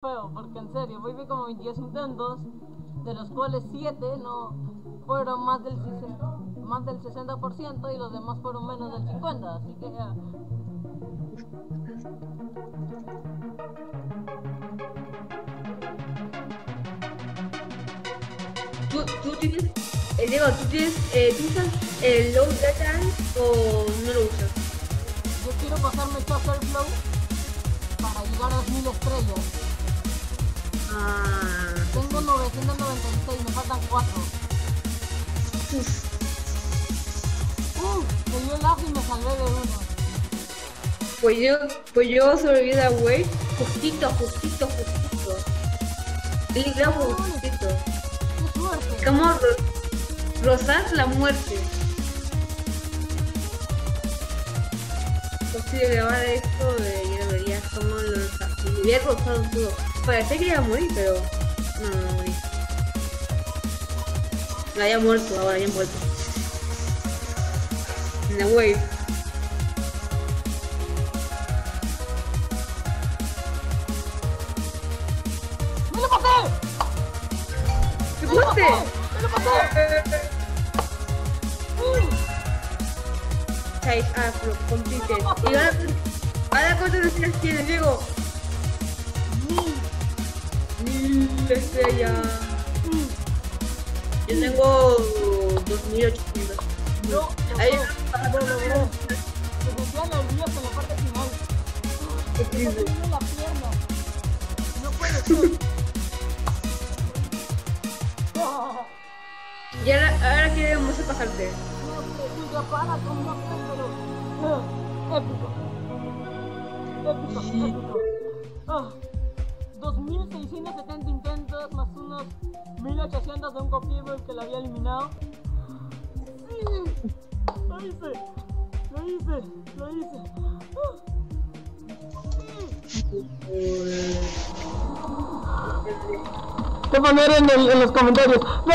feo, porque en serio, voy bien como 22 intentos, de los cuales 7 no fueron más del, 60, más del 60% y los demás fueron menos del 50%, así que ya. ¿Tú, tú tienes, eh, Diego, ¿tú, tienes, eh, ¿tú usas el low data o no lo usas? Yo quiero pasarme Chopper Flow para llegar a 2000 estrellas. Ah, Tengo 996, me faltan 4. uf, Uh, me dio lag y me salvé de uno. pues yo, pues yo sobreviví a Wave justito, justito, justito. Y luego justito. ¡Qué suerte! Como ro- rozar la muerte. Pues si grabar esto, ya lo verías como lo lo hubiera rozado todo. Parecía que iba a morir, pero no, no morí. No había muerto, ahora había muerto. En la wave. ¡Me lo pasé! ¿Qué ¡Me lo fuiste? pasé! ¡Me lo pasé! ¡Uh! Chase, ah, compite. Y ahora, ahora cuántas estrellas tienes, Diego? Estrellas. Yo tengo 2800. Yo lo Ahí sé, lo logré. Me sentía nervioso en la parte final. Sentí en la pierna. No puede ser. Ah, Y ahora, ahora qué vamos a pasarte. No sé, diga para con no sé, pero... ah, Épico. Épico, épico. Ah, 2670 intentos más unos 1800 de un copiable que lo había eliminado. Sí, lo hice, lo hice, lo hice. Te poner en, los comentarios. ¡No!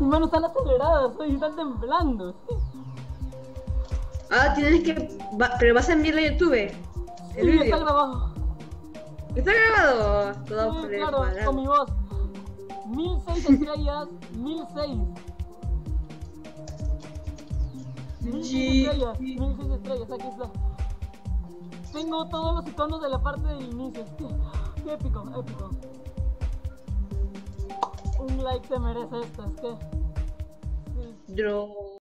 Mis manos están aceleradas, estoy están temblando. Ah, tienes que. pero vas a enviarlo a YouTube. El Sí, está grabado. ¿Está grabado? Todo Sí, claro, preparado. con mi voz. 1006 estrellas, 1006. 1006 Sí. estrellas, 1006 estrellas, aquí está. Tengo todos los iconos de la parte del inicio. Qué, épico, épico. Un like se merece esto, es que. Sí. Draw.